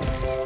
Bye.